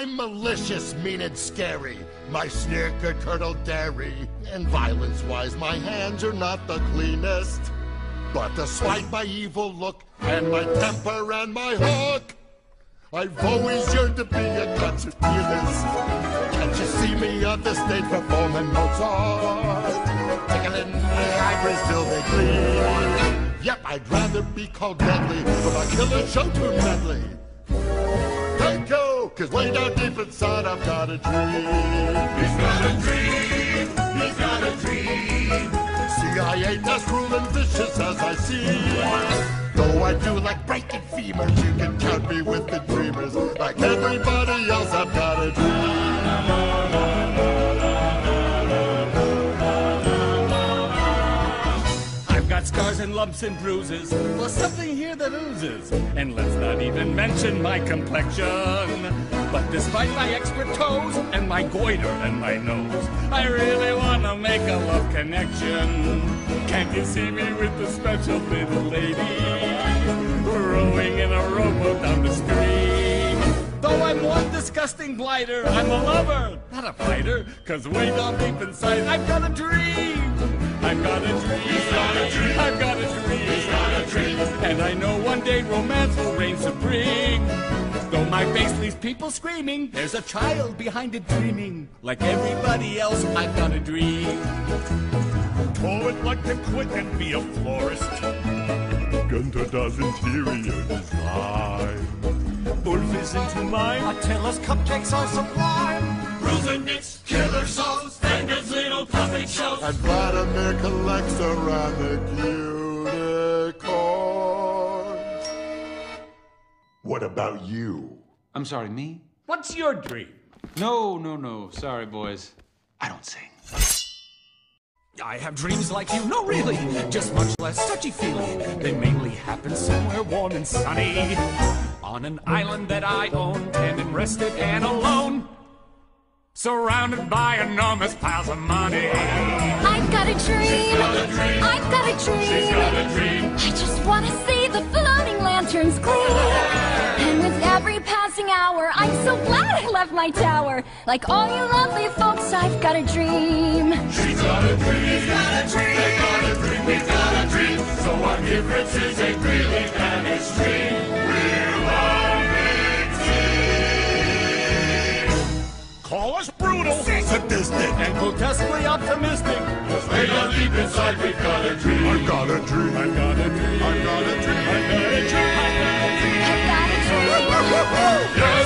I'm malicious, mean, and scary. My sneer could curdle dairy. And violence wise, my hands are not the cleanest. But despite my evil look, and my temper, and my hook, I've always yearned to be a concert pianist. Can't you see me on the stage performing Mozart? Tickling the ivories till they gleam. Yep, I'd rather be called deadly from a killer show tune medley. Cause way down deep inside I've got a dream. He's got a dream. He's got a dream. See, I ain't as cruel and vicious as I seem. Though I do like breaking femurs, you can count me with the dreamers. And lumps and bruises, plus something here that oozes. And let's not even mention my complexion. But despite my expert toes and my goiter and my nose, I really wanna make a love connection. Can't you see me with the special little lady? Rowing in a rowboat down the stream. Though I'm one disgusting blighter, I'm a lover, not a fighter. Cause way down deep inside, I've got a dream. I've got a dream. And I know one day romance will reign supreme. Though my face leaves people screaming, there's a child behind it dreaming. Like everybody else, I've got a dream. Oh, Poet like to quit and be a florist. Gunter does interior design. Wolf is into mine. Attila's cupcakes are sublime. Bruisenix, killer and his little puppet shows. And Vladimir collects the unicorns. What about you? I'm sorry, me? What's your dream? No, no, no. Sorry, boys. I don't sing. I have dreams like you, no really, just much less touchy-feely. They mainly happen somewhere warm and sunny. On an island that I own, tended, rested, and alone. Surrounded by enormous piles of money. I've got a dream. I've got a dream. She's got a dream. I just want to I'm so glad I left my tower. Like all you lovely folks, I've got a dream. She's got a dream. He's got a dream. They got a dream. We've got a dream. So our differences ain't really an extreme. We're one big team. Call us brutal, sadistic, and grotesquely optimistic. Cause way down deep inside, we've got a dream. I've got a dream. I've got a dream. I've got a dream. I've got a dream. I've got a dream. I've got a dream. I've got a dream.